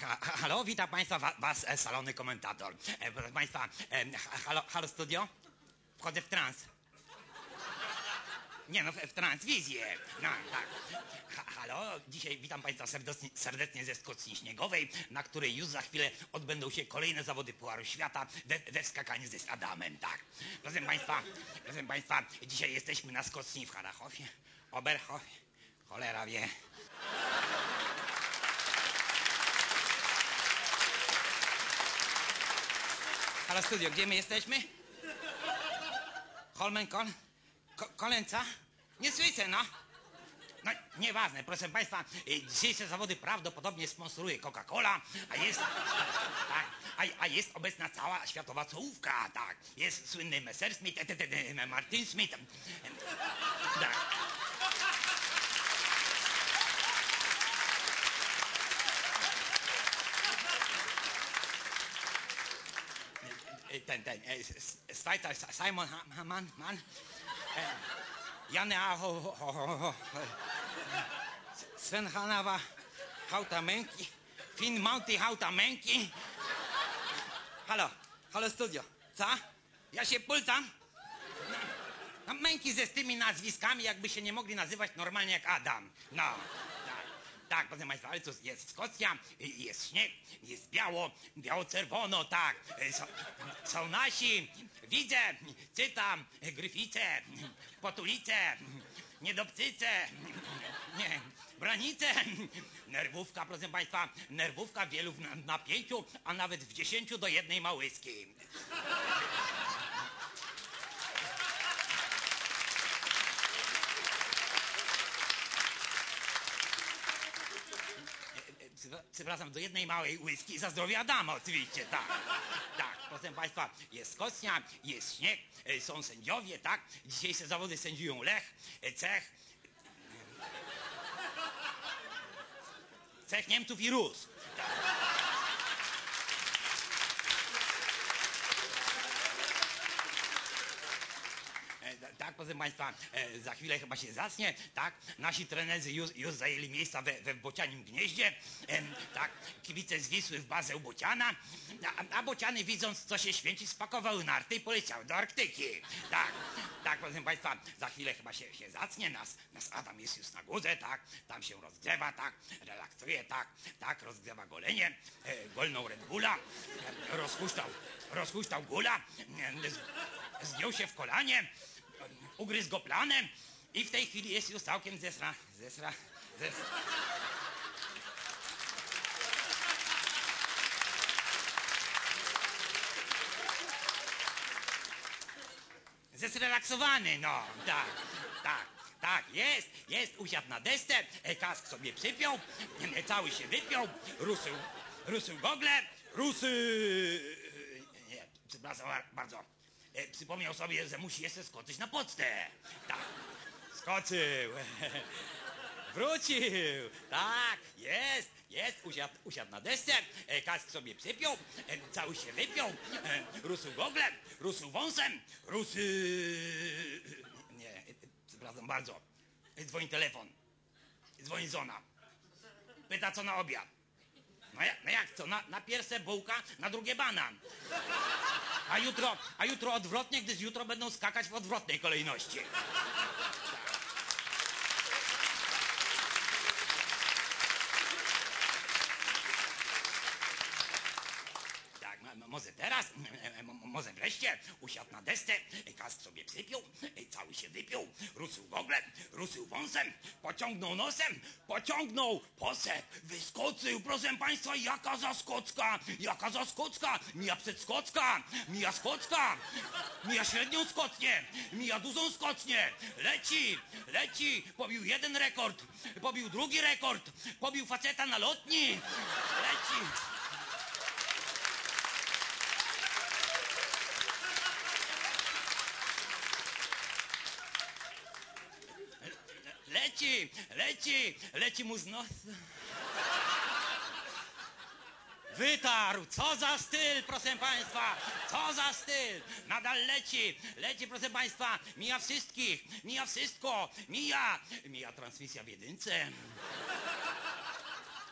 Ha, ha- halo, witam Państwa, wa, Was e, salony komentator. E, proszę Państwa, e, ha- halo, halo studio? Wchodzę w trans. Nie no, w, w transwizję. No, tak. Ha, halo, dzisiaj witam Państwa serdecznie, serdecznie ze Skoczni Śniegowej, na której już za chwilę odbędą się kolejne zawody Pucharu Świata we, we wskakaniu ze Adamem, tak. Proszę Państwa, proszę Państwa, dzisiaj jesteśmy na Skoczni w Harachofie, Oberhofie, cholera wie. Halo studio, gdzie my jesteśmy? Holmenkol? Ko Kolęca? Nie słyszę, no. No, nieważne, proszę Państwa, y, dzisiejsze zawody prawdopodobnie sponsoruje Coca-Cola, a jest, tak, a, a jest obecna cała światowa czołówka, tak. Jest słynny Messerschmitt, e, Martin em, Tak. E, Ten, ten, e, Svajta, Simon Ha- Haman, man, e, Janne Aho, ho, ho, ho, ho, Sven Hanawa, Hautamenki, Finn Mounty Hautamenki. Halo, halo studio, co? Ja się pulcam? No, męki ze z tymi nazwiskami, jakby się nie mogli nazywać normalnie jak Adam. No, tak. Proszę Państwa, ale jest Szkocja, y, jest śnieg, jest biało, biało-czerwono, tak. Y, Są, są nasi, widzę, czytam, gryfice, potulice, niedobcyce, nie, branice, nerwówka, proszę Państwa, nerwówka wielu w na- napięciu, a nawet w dziesięciu do jednej małyski. Przepraszam, do jednej małej whisky za zdrowie Adama oczywiście, tak. Tak, proszę Państwa, jest Skocnia, jest śnieg, e, są sędziowie, tak. Dzisiejsze zawody sędziują Lech, e, Cech, Cech Niemców i Rus. Ta- Tak, proszę Państwa, e, za chwilę chyba się zacznie, tak? Nasi trenerzy już, już zajęli miejsca we, we Bocianim Gnieździe, em, tak? Kibice z Wisły w bazę Bociana, a, a Bociany widząc, co się święci, spakowały narty i poleciały do Arktyki. Tak, tak, proszę Państwa, za chwilę chyba się, się zacznie, nas, nas Adam jest już na górze, tak? Tam się rozgrzewa, tak? Relaksuje, tak? Tak, rozgrzewa golenie, e, golną Red Bulla, e, gula, e, z- zdjął się w kolanie, ugryzł go planem i w tej chwili jest już całkiem zesra, zesra, zesra. Zesrelaksowany, no, tak, tak, tak, jest, jest, usiadł na desce, e, kask sobie przypiął, e, cały się wypiął, ruszył, ruszył gogle, rusy... Nie, przepraszam bar- bardzo. E, Przypomniał sobie, że musi jeszcze skoczyć na pocztę. Tak, skoczył. Wrócił! Tak, jest, jest, usiadł, usiadł na desce, e, kask sobie przypiął, e, cały się wypiął, e, ruszył gogle, ruszył wąsem, rusy... Nie, e, przepraszam bardzo, E, dzwoni telefon, dzwoni żona, pyta co na obiad. No no jak co, na, na pierwsze bułka, na drugie banan. A jutro, a jutro odwrotnie, gdyż jutro będą skakać w odwrotnej kolejności. Może teraz, może wreszcie usiadł na desce, kask sobie przypiął, cały się wypiął, ruszył gogle, ruszył wąsem, pociągnął nosem, pociągnął posę, wyskoczył, proszę państwa, jaka zaskocka, jaka zaskocka, mija przedskocka, mija skocka, mija średnią skocnię, mija dużą skocnię, leci, leci, pobił jeden rekord, pobił drugi rekord, pobił faceta na lotni, leci. Leci, leci, mu z nosa. Wytarł, co za styl, proszę państwa, co za styl, nadal leci, leci, proszę państwa, mija wszystkich, mija wszystko, mija, mija transmisja w jedynce,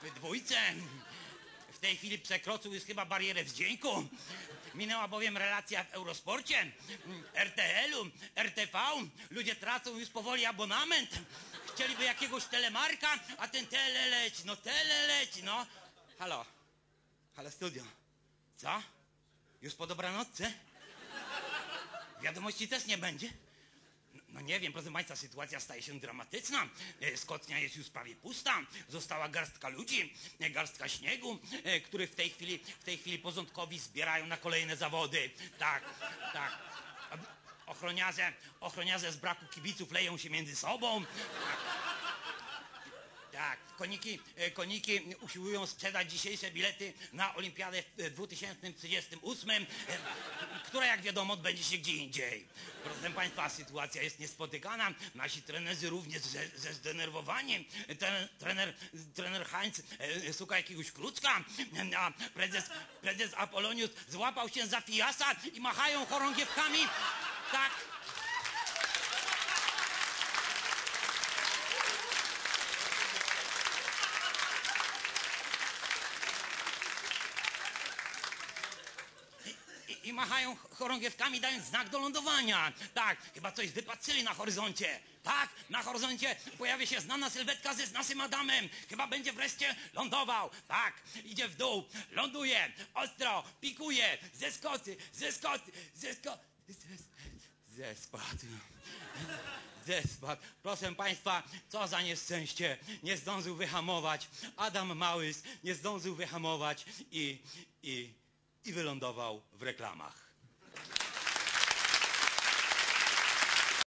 w dwójce, w tej chwili przekroczył już chyba barierę wdzięku. Minęła bowiem relacja w Eurosporcie, mm, RTL-u, RTV. Ludzie tracą już powoli abonament. Chcieliby jakiegoś telemarka, a ten tele leci, no tele leci, no. Halo, halo studio. Co? Już po dobranocce? Wiadomości też nie będzie? No, nie wiem, proszę Państwa, sytuacja staje się dramatyczna. E, Skotnia jest już prawie pusta. Została garstka ludzi, e, garstka śniegu, e, który w tej chwili, w tej chwili porządkowi zbierają na kolejne zawody. Tak, tak. Ochroniarze, ochroniarze z braku kibiców leją się między sobą. Tak, koniki, e, koniki usiłują sprzedać dzisiejsze bilety na Olimpiadę w e, 2038, e, która jak wiadomo odbędzie się gdzie indziej. Proszę Państwa, sytuacja jest niespotykana. Nasi trenerzy również ze, ze zdenerwowaniem. Ten, trener, trener Heinz e, szuka jakiegoś kruczka, a prezes, prezes Apolonius złapał się za fijasa i machają chorągiewkami. Tak. I, I machają chorągiewkami, dając znak do lądowania. Tak, chyba coś wypatrzyli na horyzoncie. Tak, na horyzoncie pojawia się znana sylwetka ze z naszym Adamem. Chyba będzie wreszcie lądował. Tak, idzie w dół, ląduje, ostro, pikuje, zeskoczy, zeskoczy, zeskoczy. Zespadł. Zespadł. Proszę Państwa, co za nieszczęście. Nie zdążył wyhamować. Adam Małys nie zdążył wyhamować i, i, i wylądował w reklamach.